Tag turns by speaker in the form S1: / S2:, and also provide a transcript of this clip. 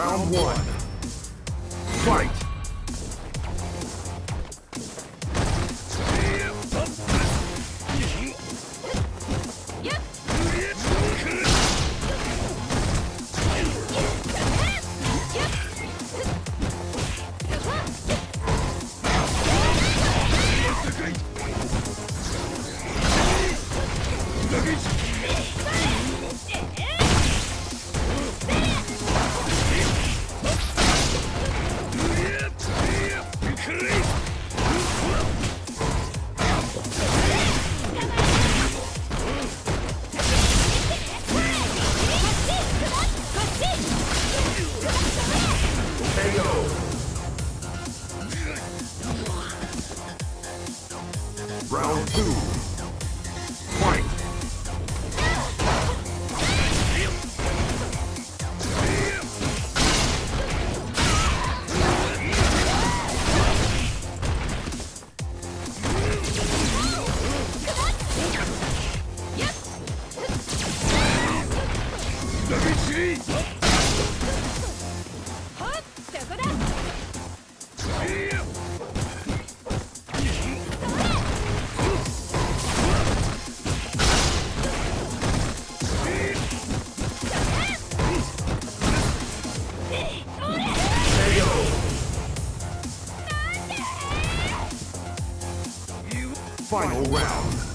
S1: Round one. Fight! KO! Round two. Fight! KO! Final round.